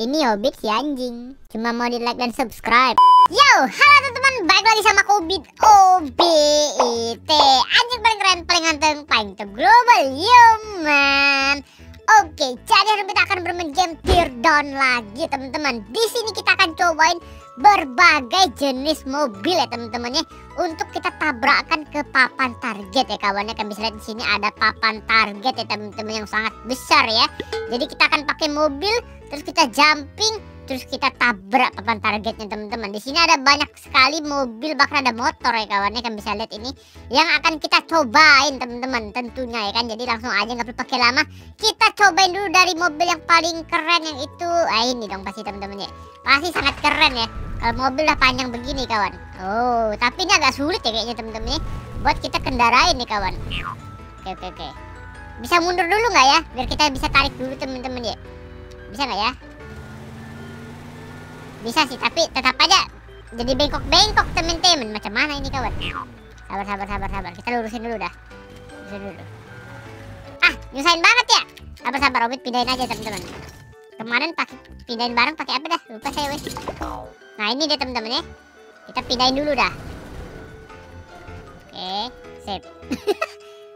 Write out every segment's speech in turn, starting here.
Ini Hobbit si anjing. Cuma mau di like dan subscribe. Yo, halo teman-teman, balik lagi sama Hobbit OBIT. Anjing paling keren, paling ganteng, paling top global, yo man. Oke, jadi hari kita akan bermain game Teardown lagi teman-teman. Di sini kita akan cobain berbagai jenis mobil ya teman-teman ya. Untuk kita tabrakkan ke papan target ya kawannya kan bisa lihat di sini ada papan target ya teman-teman yang sangat besar ya. Jadi kita akan pakai mobil terus kita jumping terus kita tabrak papan targetnya teman-teman. Di sini ada banyak sekali mobil bahkan ada motor ya kawannya kan bisa lihat ini yang akan kita cobain teman-teman tentunya ya kan. Jadi langsung aja nggak perlu pakai lama. Kita cobain dulu dari mobil yang paling keren yang itu. Ah ini dong pasti teman-teman ya. Pasti sangat keren ya kalau mobil udah panjang begini kawan. Oh tapi ini agak sulit ya kayaknya temen-temen ya. Buat kita kendarain nih kawan. Oke oke oke. Bisa mundur dulu nggak ya? Biar kita bisa tarik dulu temen-temen ya. Bisa nggak ya? Bisa sih tapi tetap aja Jadi bengkok-bengkok temen-temen. Macam mana ini kawan? Sabar sabar sabar sabar. Kita lurusin dulu dah. Lurusin dulu. Ah nyusahin banget ya? Sabar sabar. Obit pindahin aja temen-temen. Kemarin pakai pindahin barang pakai apa dah? Lupa saya wes Nah ini dia teman-teman ya. Kita pindahin dulu dah. Oke, sip.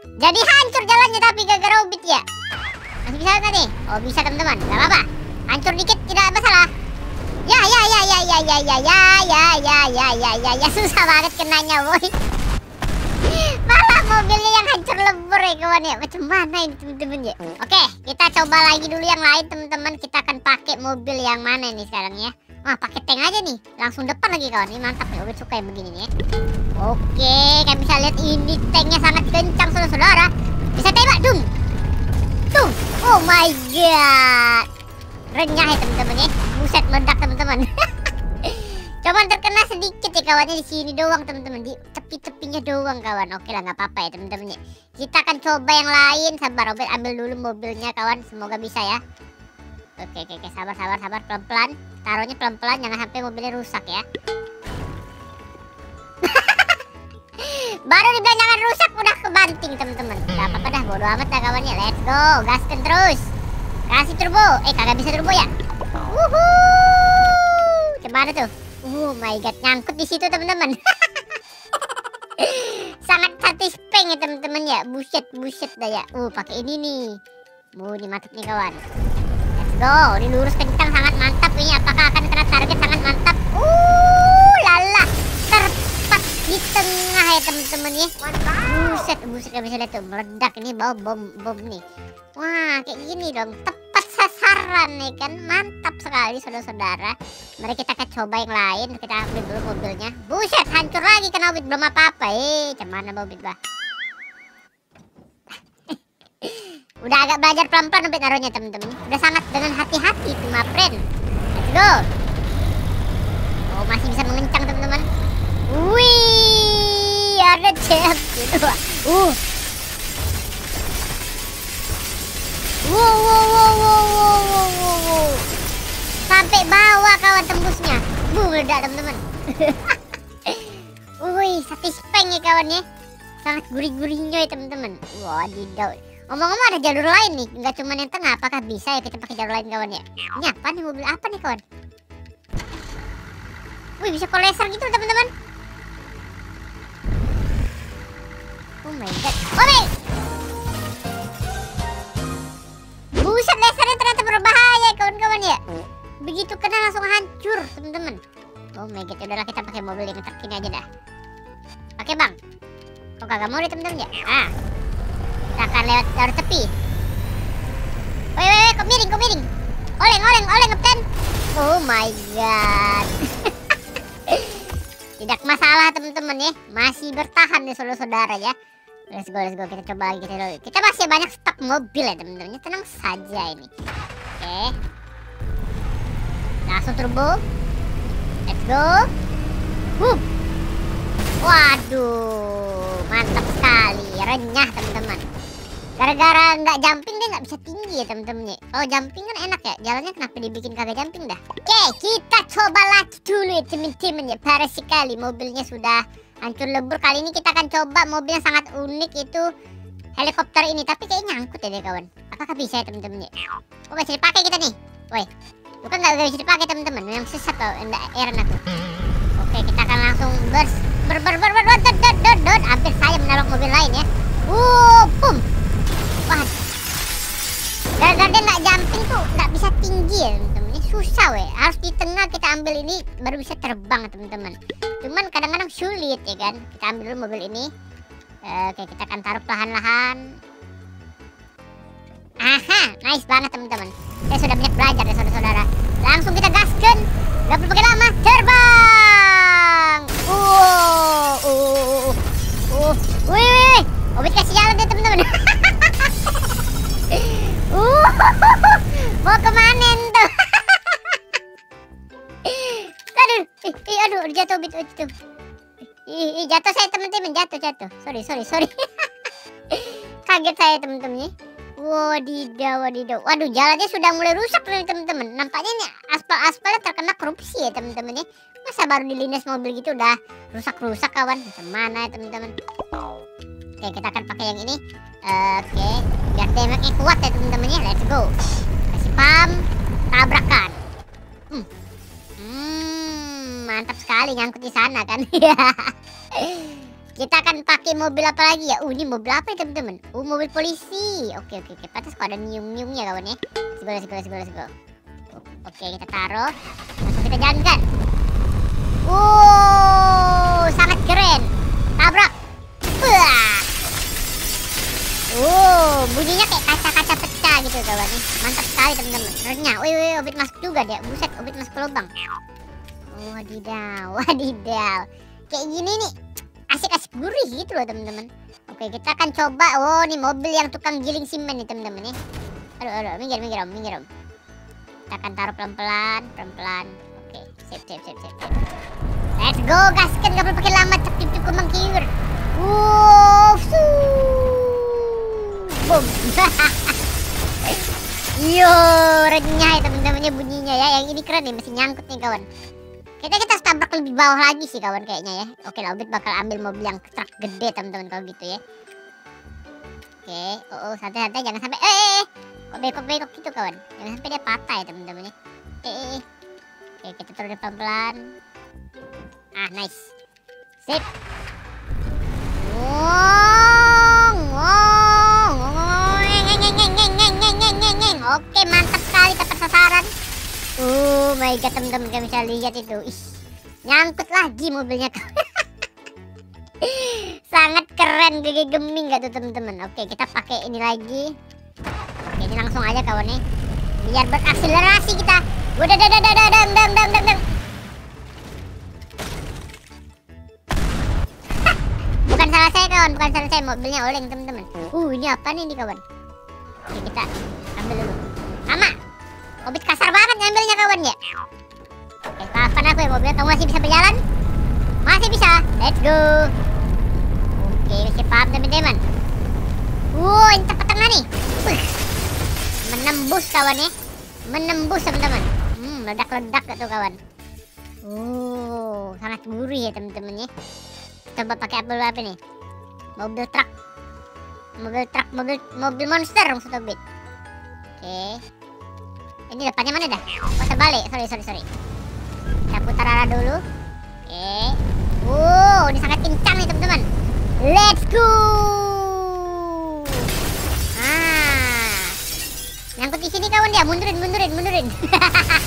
Jadi hancur jalannya tapi gara-gara ya. Masih bisa nggak nih? Oh bisa teman-teman, nggak apa-apa. Hancur dikit tidak masalah. Ya ya ya ya ya ya ya ya ya ya ya ya ya ya susah banget kenanya boy. Malah mobilnya yang hancur lebur ya kawan ya. Macam mana ini teman-teman ya? Oke, kita coba lagi dulu yang lain teman-teman. Kita akan pakai mobil yang mana nih sekarang ya? Wah pakai tank aja nih langsung depan lagi kawan ini mantap nih suka yang begini nih ya. Oke kalian bisa lihat ini tanknya sangat kencang saudara-saudara bisa tembak dung dung oh my god renyah ya teman-teman ya buset meledak teman-teman Cuman terkena sedikit ya kawannya di sini doang teman-teman di tepi-tepinya doang kawan. Oke lah nggak apa-apa ya teman-teman ya. Kita akan coba yang lain. Sabar Robert ambil dulu mobilnya kawan. Semoga bisa ya. Oke, oke, oke, sabar, sabar, sabar, pelan-pelan. Taruhnya pelan-pelan, jangan sampai mobilnya rusak ya. Baru dibilang jangan rusak, udah kebanting teman-teman. Gak apa-apa dah, bodo amat dah kawannya. Let's go, gaskan terus. Kasih turbo. Eh, kagak bisa turbo ya? Wuhuu. Gimana tuh? Oh my god, nyangkut di situ teman-teman. Sangat satisfying ya teman-teman ya. Buset, buset dah ya. Uh, pakai ini nih. Uh, ini mantap nih kawan go ini lurus kencang sangat mantap ini. Apakah akan kena target? Sangat mantap. Uh lala terpas di tengah ya teman-teman ya. Buset buset gak bisa lihat tuh. Meledak ini bawa bom bom nih. Wah kayak gini dong. Tepat sasaran nih kan? Mantap sekali saudara-saudara. Mari kita akan coba yang lain. Kita ambil dulu mobilnya. Buset hancur lagi kena obit. Belum apa-apa. Eh cuman obit bah Udah agak belajar pelan-pelan sampai taruhnya temen-temen. Udah sangat dengan hati-hati tuh my friend. Let's go. Oh masih bisa mengencang teman-teman. Wih ada cep gitu. Uh. Wow wow wow wow wow wow wow. wow. Sampai bawah kawan tembusnya. Bu meledak teman-teman. Wih satisfying ya kawannya. Sangat gurih-gurihnya ya teman-teman. Wadidaw. Ngomong-ngomong ada jalur lain nih, nggak cuma yang tengah. Apakah bisa ya kita pakai jalur lain kawan ya? Ini apa nih mobil apa nih kawan? Wih bisa koleser gitu teman-teman. Oh my god. Oh my. Buset lasernya ternyata berbahaya kawan-kawan ya. Begitu kena langsung hancur teman-teman. Oh my god, udahlah kita pakai mobil yang terkini aja dah. Oke bang. Kok kagak mau deh teman-teman ya? Ah, akan lewat jalur tepi. Woi, woi, woi, kok miring, kok miring. Oleng, oleng, oleng, kapten. Oh my god. Tidak masalah teman-teman ya. Masih bertahan nih saudara-saudara ya. Let's go, let's go. Kita coba lagi, kita dulu. Kita masih banyak stok mobil ya teman-teman. Tenang saja ini. Oke. Langsung turbo. Let's go. Wuh. Waduh, mantap sekali. Renyah teman-teman. Gara-gara nggak jumping dia nggak bisa tinggi ya temen-temen ya. Kalau jumping kan enak ya. Jalannya kenapa dibikin kagak jumping dah? Oke, kita coba lagi dulu ya temen-temen ya. Parah sekali mobilnya sudah hancur lebur. Kali ini kita akan coba mobil yang sangat unik itu helikopter ini. Tapi kayaknya nyangkut ya deh kawan. Apakah bisa ya temen-temen ya? Oh bisa dipakai kita nih. Woi, bukan nggak bisa dipakai teman-teman yang sesat loh enggak Aaron aku oke kita akan langsung bers ber ber ber ber ber dot dot dot dot hampir saya menabrak mobil lain ya uh pum wah dia nggak jumping tuh nggak bisa tinggi ya teman-teman. Susah weh. Harus di tengah kita ambil ini baru bisa terbang teman-teman. Cuman kadang-kadang sulit ya kan? Kita ambil dulu mobil ini. Oke kita akan taruh perlahan-lahan. Aha nice banget teman-teman. Saya sudah banyak belajar ya saudara-saudara. Langsung kita gaskan. Nggak perlu pakai lama terbang! Uh uh uh uh wih wih Obit kasih jalan deh teman-teman mau ke mana tuh aduh ih, ih, aduh jatuh Obit itu Ih, ih, jatuh saya teman-teman jatuh jatuh sorry sorry sorry kaget saya teman-teman ya Wadidaw, wadidaw. Waduh, jalannya sudah mulai rusak nih teman-teman. Nampaknya nih aspal-aspalnya terkena korupsi ya teman-teman ya. Masa baru dilindas mobil gitu udah rusak-rusak kawan. Macam mana ya teman-teman? Oke, kita akan pakai yang ini. Oke, biar damage-nya kuat ya teman-teman ya. Let's go. Kasih pam, tabrakan. Hmm. hmm, mantap sekali nyangkut di sana kan. Kita akan pakai mobil apa lagi ya? Uh, ini mobil apa ya teman-teman? Uh, mobil polisi. Oke, oke, oke. Pantas kok ada nyium-nyiumnya kawan ya. Let's go, let's go. Oke, kita taruh. Langsung kita jalankan. Mantap sekali teman-teman. Renyah. Wih, wih, obit masuk juga dia. Buset, obit masuk ke lubang. Wadidaw, wadidaw. Kayak gini nih asik-asik gurih gitu loh teman-teman oke kita akan coba oh nih mobil yang tukang giling simen nih teman-teman ya aduh aduh minggir minggir om minggir om kita akan taruh pelan-pelan pelan-pelan oke sip sip sip sip let's go gaskan gak perlu pakai lama cek cek kembang kiur wow boom yo renyah ya teman-temannya bunyinya ya yang ini keren nih masih nyangkut nih kawan kita kita tabrak lebih bawah lagi sih kawan kayaknya ya. Oke Obit bakal ambil mobil yang truk gede teman-teman kalau gitu ya. Oke, oh, oh santai-santai jangan sampai eh, eh, eh. kok bengkok-bengkok gitu kawan. Jangan sampai dia patah ya teman-teman ya. Eh, eh, eh. Oke, kita turun pelan-pelan. Ah, nice. Sip. Wong, Oke, mantap sekali tepat sasaran. Oh my god teman-teman kalian bisa lihat itu. Ih, Nyangkut lagi mobilnya. Sangat keren gigi geming gak tuh teman-teman? Oke kita pakai ini lagi. Oke ini langsung aja kawan nih Biar berakselerasi kita. Udah dang dang dang dang dang dang Bukan salah saya kawan. Bukan salah saya mobilnya oleng teman-teman. Uh ini apa nih kawan? Oke kita Obit kasar banget ngambilnya kawan ya. Oke, maafkan aku ya mobilnya. Kamu masih bisa berjalan? Masih bisa. Let's go. Oke, masih paham teman-teman. Wow, ini tepat tengah nih. Menembus kawan ya. Menembus teman-teman. Hmm, ledak-ledak tuh kawan. Oh, sangat gurih ya teman-teman ya. Coba pakai apa apa nih? Mobil truk. Mobil truk, mobil mobil monster maksud. Oke. Ini depannya mana dah? Oh terbalik. Sorry sorry sorry. Kita putar arah dulu. Oke. Wow, ini sangat kencang nih teman-teman. Let's go. Ah. Nyangkut di sini kawan dia. Mundurin mundurin mundurin.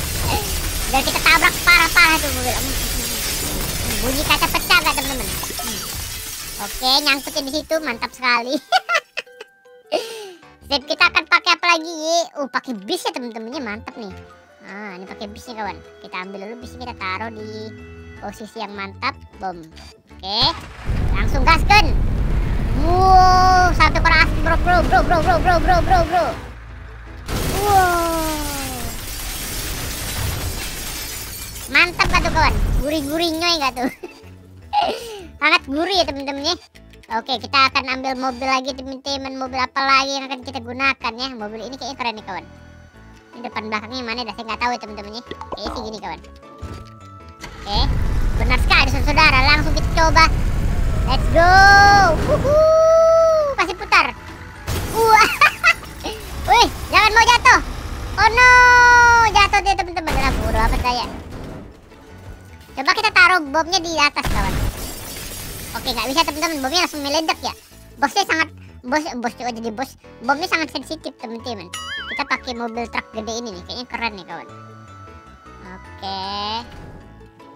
Dan kita tabrak parah-parah tuh mobil. Bunyi kaca pecah gak teman-teman? Oke, nyangkutnya di situ mantap sekali. Sip, kita akan lagi? Uh, pakai bis ya temen-temennya mantap nih. Ah, ini pakai bis nih kawan. Kita ambil dulu bis kita taruh di posisi yang mantap. Bom. Oke. Langsung gaskan. Wow, satu keras bro bro bro bro bro bro bro bro bro. Wow. Mantap gak tuh kawan? Gurih-gurih nyoy gak tuh? Sangat gurih ya temen-temennya. Oke, kita akan ambil mobil lagi teman-teman. Mobil apa lagi yang akan kita gunakan ya? Mobil ini kayaknya keren nih kawan. Ini depan belakangnya mana dah? Saya nggak tahu ya teman-teman ya. Kayaknya sih gini kawan. Oke, benar sekali saudara. Langsung kita coba. Let's go. Wuhu. Kasih putar. Wah. Wih, jangan mau jatuh. Oh no, jatuh dia teman-teman. Bodoh apa saya. Coba kita taruh bomnya di atas kawan. Oke nggak bisa teman-teman. Bomnya langsung meledak ya. Bosnya sangat bos bos juga jadi bos. Bomnya sangat sensitif teman-teman. Kita pakai mobil truk gede ini nih. Kayaknya keren nih kawan. Oke.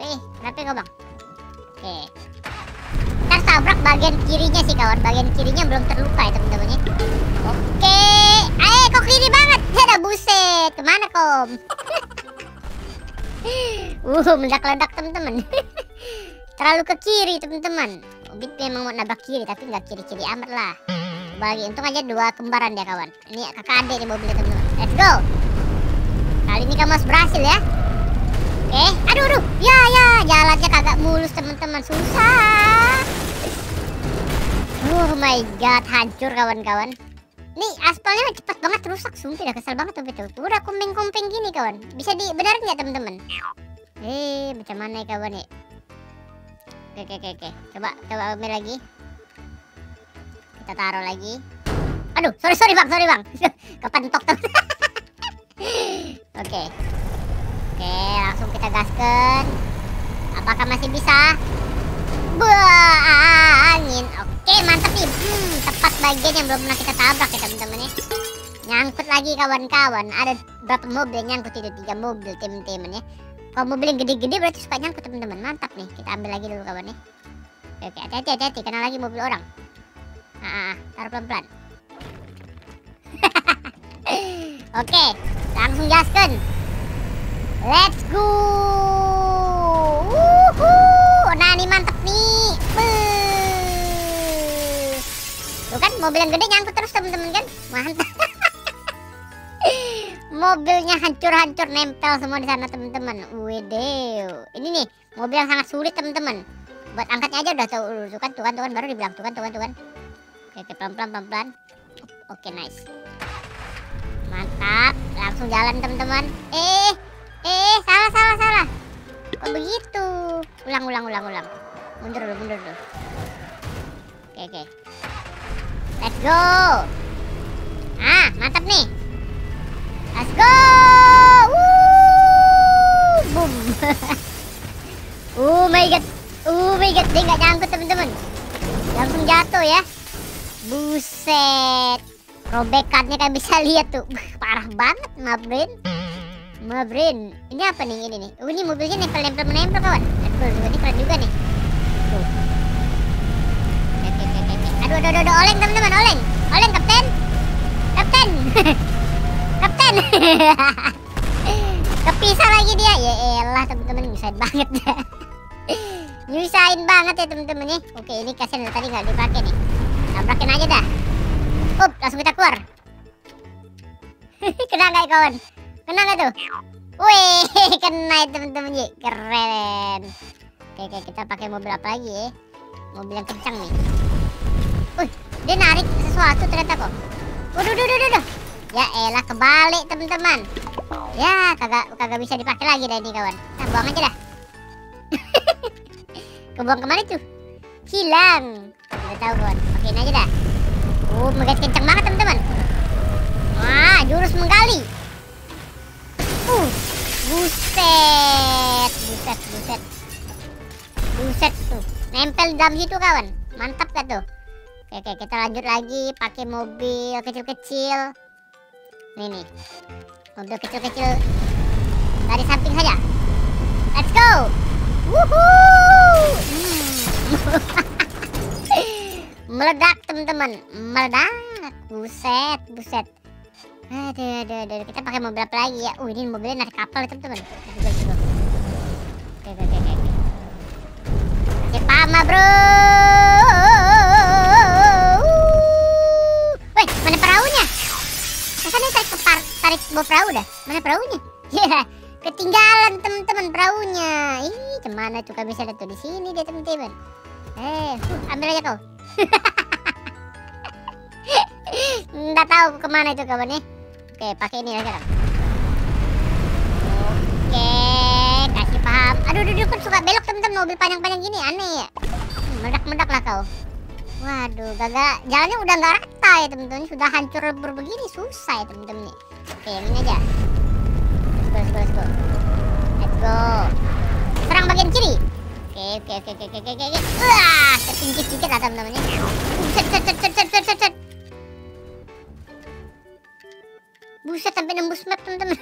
Eh, kenapa kau bang? Oke. Kita tabrak bagian kirinya sih kawan. Bagian kirinya belum terluka ya teman-teman ya. Oke. Eh, kok kiri banget? Ya buset. Ke mana kom? uh, meledak-ledak teman-teman. Terlalu ke kiri teman-teman. Ubit memang mau nabrak kiri tapi nggak kiri-kiri amat lah. Bagi untung aja dua kembaran dia kawan. Ini kakak adik nih mobilnya teman-teman. Let's go. Kali ini kamu harus berhasil ya. Oke, aduh aduh. Ya ya, jalannya kagak mulus teman-teman. Susah. Oh my god, hancur kawan-kawan. Nih aspalnya cepat banget rusak, sumpah udah kesel banget tuh itu. Udah kumpeng-kumpeng gini kawan. Bisa dibenerin nggak teman-teman? Eh, macam mana ya kawan ya? Oke oke oke. Coba coba ambil lagi. Kita taruh lagi. Aduh, sorry sorry bang, sorry bang. Kepentok tuh. oke. Oke, langsung kita gaskan. Apakah masih bisa? Buah angin. Oke, mantap nih. Hmm, tepat bagian yang belum pernah kita tabrak ya teman-teman ya. Nyangkut lagi kawan-kawan. Ada berapa mobil yang nyangkut itu? Tiga mobil teman-teman ya. Kalau mobil yang gede-gede berarti suka nyangkut teman-teman. Mantap nih. Kita ambil lagi dulu kawan ya. Oke. Hati-hati, hati-hati. Kena lagi mobil orang. Ah, ah, taruh pelan-pelan. oke, langsung gaskan. Let's go. Wuhu. Nah, ini mantep nih. Tuh kan mobil yang gede nyangkut terus teman-teman kan? Mantap. Mobilnya hancur-hancur nempel semua di sana teman-teman. Wedew. Ini nih mobil yang sangat sulit teman-teman. Buat angkatnya aja udah tahu tuh kan tuh kan tuh kan baru dibilang tuh kan tuh kan tuh kan. Oke, pelan-pelan pelan-pelan. Oke, nice. Mantap. Langsung jalan teman-teman. Eh, Eh, salah, salah, salah. Kok begitu? Ulang, ulang, ulang, ulang. Mundur dulu, mundur dulu. Oke, oke. Let's go. Ah, mantap nih. Dia nggak nyangkut teman-teman. Langsung jatuh ya. Buset. Robekannya kan bisa lihat tuh. Parah banget, maaf Mabrin. Ini apa nih ini nih? Oh, ini mobilnya nempel-nempel menempel kawan. Ini keren juga nih. Aduh, aduh, aduh, oleng teman-teman, oleng. Oleng kapten. Kapten. kapten. Kepisah lagi dia. Ya elah teman-teman, nyusahin banget. Nyusahin banget ya teman-teman nih. Oke, ini kasihan tadi nggak dipakai nih. Tabrakin aja dah. Up, langsung kita keluar. Kena nggak kawan? Kena nggak tuh? Wih, kena temen-temen ya. Keren. Oke, oke, kita pakai mobil apa lagi ya? Mobil yang kencang nih. Wih, dia narik sesuatu ternyata kok. Waduh, waduh, waduh, waduh. Ya elah kebalik teman-teman. Ya, kagak kagak bisa dipakai lagi dah ini kawan. Nah, buang aja dah. Kebuang ke mana tuh? Hilang. Udah tahu kawan. Pakein aja dah. Oh, menggas kencang banget teman-teman. Wah, jurus menggali. Uh, buset, buset, buset. Buset tuh. Nempel dalam situ kawan. Mantap gak tuh? Oke, oke, kita lanjut lagi pakai mobil kecil-kecil. Nih nih. Mobil kecil-kecil dari samping saja. Let's go. Woohoo! Hmm. Meledak teman-teman. Meledak. Buset, buset. Aduh, aduh, aduh. Kita pakai mobil apa lagi ya? Uh, ini mobilnya narik kapal teman-teman. Oke, bro. Wih, mana perahunya? Rasanya tarik ke par tarik bawa perahu dah. Mana perahunya? Ya, yeah, ketinggalan teman-teman perahunya. Ih, ke mana tuh kami bisa tuh di sini dia teman-teman. Eh, uh, ambil aja kau. Nggak tahu ke mana itu kawan nih. Oke, pakai ini aja Oke, kasih paham. Aduh, aduh, kan suka belok temen-temen mobil panjang-panjang gini aneh ya. Meledak-meledak lah kau. Waduh, gagal. Jalannya udah nggak rata ya temen-temen. Sudah hancur lebur begini susah ya temen-temen nih. Oke, ini aja go, let's go. Let's go. Serang bagian kiri. Oke, oke, oke, oke, oke, oke. Wah, tertinggi sedikit lah teman-temannya. Buset, set, set, set, set, set, set, set. Buset, sampai nembus map teman-teman.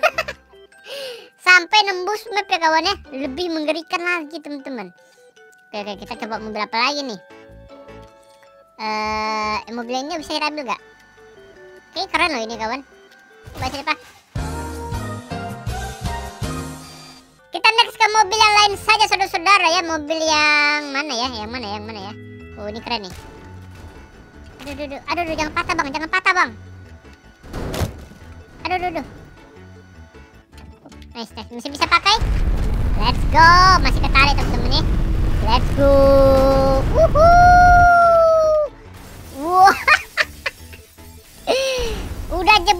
sampai nembus map ya kawan ya. Lebih mengerikan lagi teman-teman. Oke, oke, kita coba mobil apa lagi nih? Eh, uh, mobil ini bisa kita ambil gak? Oke, keren loh ini kawan. Coba siapa? Kita next ke mobil yang lain saja saudara-saudara ya. Mobil yang mana ya? Yang mana yang mana ya? Oh ini keren nih. Aduh aduh aduh, aduh, aduh jangan patah bang. Jangan patah bang. Aduh aduh aduh. Nice nice. Masih bisa pakai? Let's go. Masih ketarik teman-teman ya. Let's go. Wow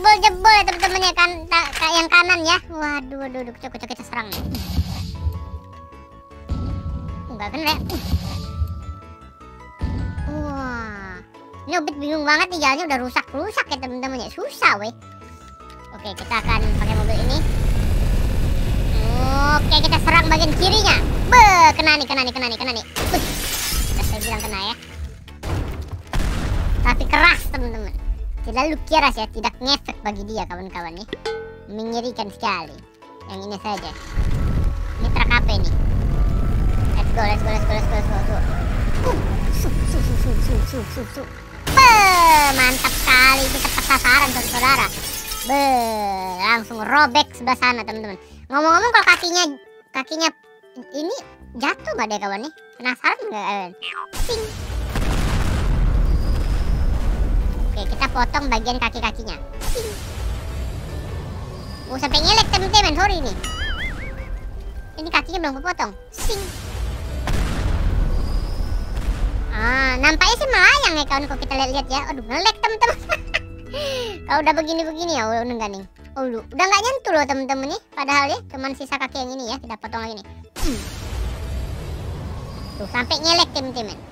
jebol-jebol ya teman-teman ya kan kayak yang kanan ya waduh waduh waduh coba kita serang nih enggak ya wah ini obit bingung banget nih jalannya udah rusak-rusak ya teman-teman ya susah weh oke kita akan pakai mobil ini Oke, kita serang bagian kirinya. Be, kena nih, kena nih, kena nih, kena nih. Uh, saya bilang kena ya. Tapi keras, teman-teman. Tidak lu keras ya, tidak ngefek bagi dia, kawan-kawan nih. Mengerikan sekali. Yang ini saja. Ini truk apa ini? Let's go, let's go, let's go, let's go, let's go. Let's go. Uh, su, su, su, su, su, su, su, su. Be, mantap sekali. Itu tepat sasaran, saudara. Be, langsung robek sebelah sana, teman-teman. Ngomong-ngomong kalau kakinya kakinya ini jatuh nggak deh kawan nih? Penasaran nggak kalian? Oke, kita potong bagian kaki-kakinya. Oh, sampai ngelek teman-teman, sorry nih. Ini kakinya belum kepotong. Sing. Ah, nampaknya sih melayang ya kawan kalau kita lihat-lihat ya. Aduh, ngelek teman-teman. kalau udah begini-begini ya udah enggak nih. Oh, udah nggak nyentuh loh temen-temen nih. Padahal ya, cuman sisa kaki yang ini ya. Kita potong lagi nih. Hmm. Tuh, sampai ngelek temen-temen.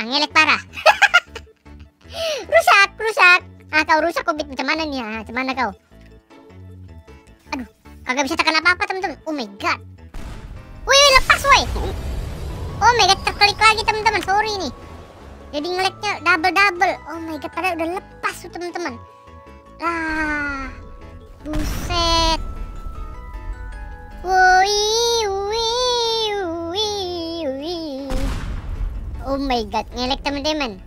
Ah, parah. rusak, rusak. Ah, kau rusak kau macam mana nih? Ah, macam mana kau? Aduh, kagak bisa tekan apa-apa temen-temen. Oh my god. Wih, lepas woi. Oh my god, terklik lagi teman-teman. Sorry nih. Jadi ngeleknya double-double. Oh my god, padahal udah lepas tuh teman-teman. Lah. Buset. Woi, woi, woi, Oh my god, ngelek teman-teman.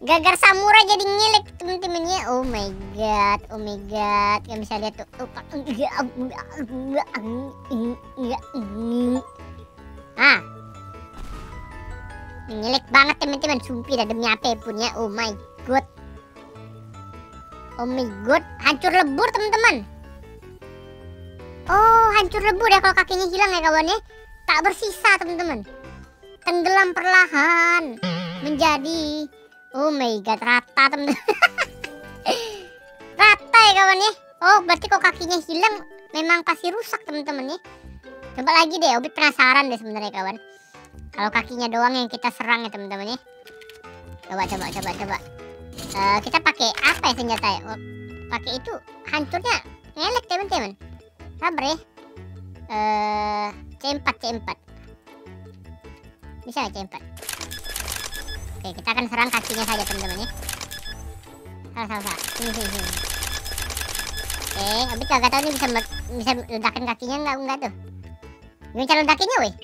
Gagar samurai jadi ngelek teman-temannya. Oh my god, oh my god. Gak bisa lihat tuh. Ah, Ngelek banget teman-teman, sumpih dah demi apa pun ya. Oh my god. Oh my god, hancur lebur teman-teman. Oh, hancur lebur ya kalau kakinya hilang ya kawan ya. Tak bersisa teman-teman. Tenggelam perlahan menjadi Oh my god, rata teman-teman. rata ya kawan ya. Oh, berarti kok kakinya hilang memang pasti rusak teman-teman ya. Coba lagi deh, Obi penasaran deh sebenarnya kawan. Kalau kakinya doang yang kita serang ya teman-teman ya. Coba coba coba coba. Uh, kita pakai apa ya senjata ya? Oh, pakai itu hancurnya ngelek teman-teman. Sabar ya. Uh, C4 C4. Bisa nggak C4? Oke, kita akan serang kakinya saja teman-teman ya. Salah salah salah. Sini sini sini. Oke, tapi kagak tahu nih bisa bisa ledakin kakinya enggak enggak tuh. Gimana cara ledakinnya weh?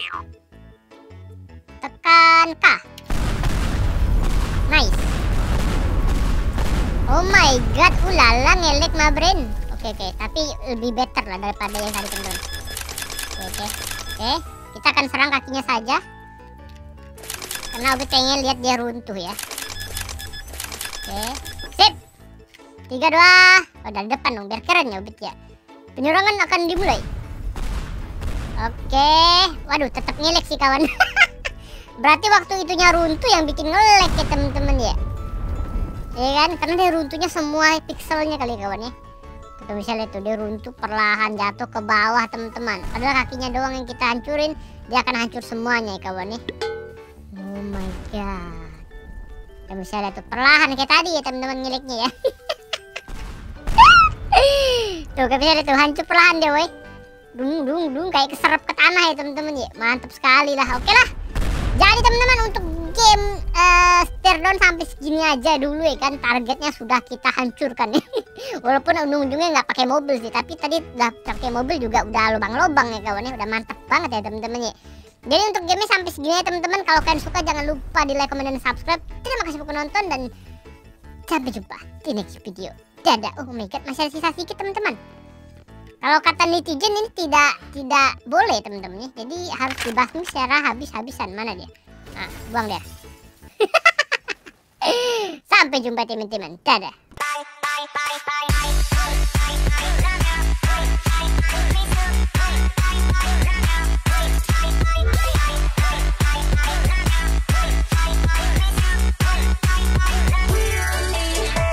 tekan K nice oh my god ulala ngelek mabren oke oke tapi lebih better lah daripada yang tadi teman oke oke oke kita akan serang kakinya saja karena Obi pengen lihat dia runtuh ya oke sip tiga dua oh dari depan dong biar keren ya Obit ya penyerangan akan dimulai oke waduh tetap ngelek sih kawan Berarti waktu itunya runtuh yang bikin ngelek ya temen-temen ya. Ya kan? Karena dia runtuhnya semua pixelnya kali ya, kawan ya. Kita bisa lihat tuh dia runtuh perlahan jatuh ke bawah teman-teman. Padahal kakinya doang yang kita hancurin, dia akan hancur semuanya ya kawan ya. My god. Kita bisa lihat tuh perlahan kayak tadi ya teman-teman ngeleknya ya. Tuh kayak tuh hancur perlahan deh woi. Dung dung dung kayak keserap ke tanah ya teman-teman ya. Mantap sekali lah. Oke lah. Jadi teman-teman untuk game uh, down sampai segini aja dulu ya kan targetnya sudah kita hancurkan ya. Walaupun ujung-ujungnya nggak pakai mobil sih, tapi tadi udah pakai mobil juga udah lubang-lubang ya kawannya, udah mantap banget ya teman-teman ya. Jadi untuk game sampai segini ya teman-teman, kalau kalian suka jangan lupa di like, comment, dan subscribe. Terima kasih buat nonton dan sampai jumpa di next video. Dadah. Oh my god, masih ada sisa sedikit teman-teman. Kalau kata netizen ini tidak tidak boleh teman-teman ya. Jadi harus dibasmi secara habis-habisan. Mana dia? Nah, buang dia. Sampai jumpa teman-teman. Dadah. Bye. Bye, bye, bye.